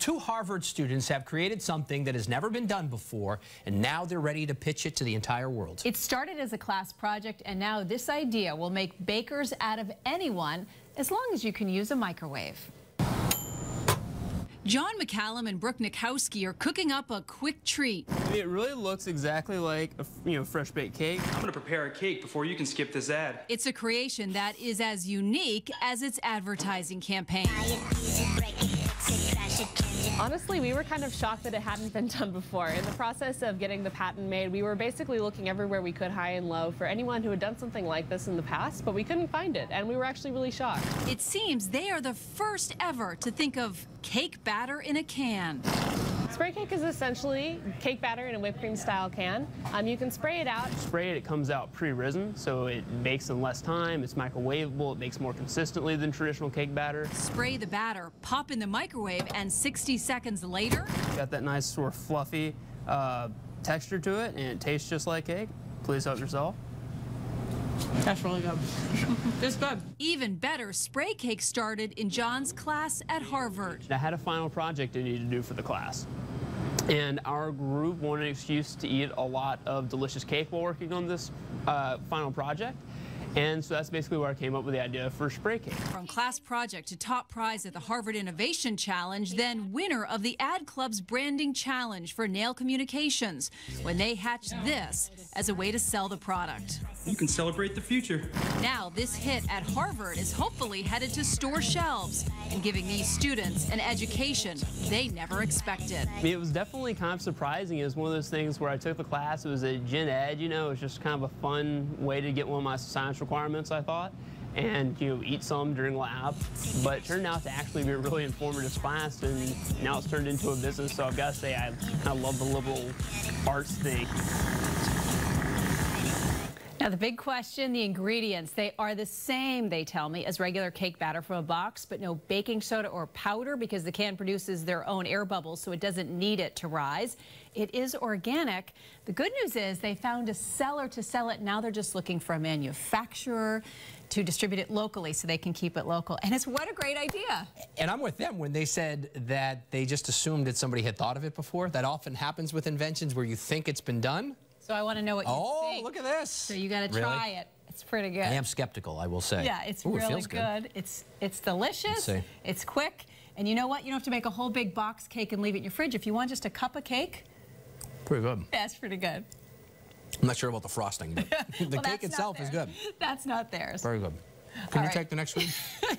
Two Harvard students have created something that has never been done before, and now they're ready to pitch it to the entire world. It started as a class project, and now this idea will make bakers out of anyone as long as you can use a microwave. John McCallum and Brooke Nowakowski are cooking up a quick treat. It really looks exactly like a you know fresh baked cake. I'm gonna prepare a cake before you can skip this ad. It's a creation that is as unique as its advertising campaign. Honestly, we were kind of shocked that it hadn't been done before. In the process of getting the patent made, we were basically looking everywhere we could, high and low, for anyone who had done something like this in the past, but we couldn't find it, and we were actually really shocked. It seems they are the first ever to think of cake batter in a can. Spray cake is essentially cake batter in a whipped cream style can. Um, you can spray it out. Spray it, it comes out pre-risen, so it bakes in less time. It's microwavable. It bakes more consistently than traditional cake batter. Spray the batter, pop in the microwave, and 60 seconds later, got that nice sort of fluffy uh, texture to it, and it tastes just like cake. Please help yourself. That's really good. it's good. Even better, spray cake started in John's class at Harvard. I had a final project I needed to do for the class. And our group wanted an excuse to eat a lot of delicious cake while working on this uh, final project. And so that's basically where I came up with the idea for spray cake. From class project to top prize at the Harvard Innovation Challenge, then winner of the Ad Club's Branding Challenge for Nail Communications, when they hatched this as a way to sell the product. You can celebrate the future. Now, this hit at Harvard is hopefully headed to store shelves and giving these students an education they never expected. I mean, it was definitely kind of surprising. It was one of those things where I took the class, it was a gen ed, you know, it was just kind of a fun way to get one of my science requirements, I thought, and you know, eat some during lab. But it turned out to actually be a really informative class, and now it's turned into a business. So I've got to say, I of love the liberal arts thing. Now, the big question, the ingredients, they are the same, they tell me, as regular cake batter from a box, but no baking soda or powder because the can produces their own air bubbles, so it doesn't need it to rise. It is organic. The good news is they found a seller to sell it. Now they're just looking for a manufacturer to distribute it locally so they can keep it local. And it's what a great idea. And I'm with them when they said that they just assumed that somebody had thought of it before. That often happens with inventions where you think it's been done. So I want to know what you oh, think. Oh, look at this. So you got to really? try it. It's pretty good. I am skeptical, I will say. Yeah, it's Ooh, really it good. good. It's it's delicious. It's quick. And you know what? You don't have to make a whole big box cake and leave it in your fridge. If you want just a cup of cake. Pretty good. That's pretty good. I'm not sure about the frosting, but the well, cake itself is good. That's not theirs. Very good. Can All you right. take the next one?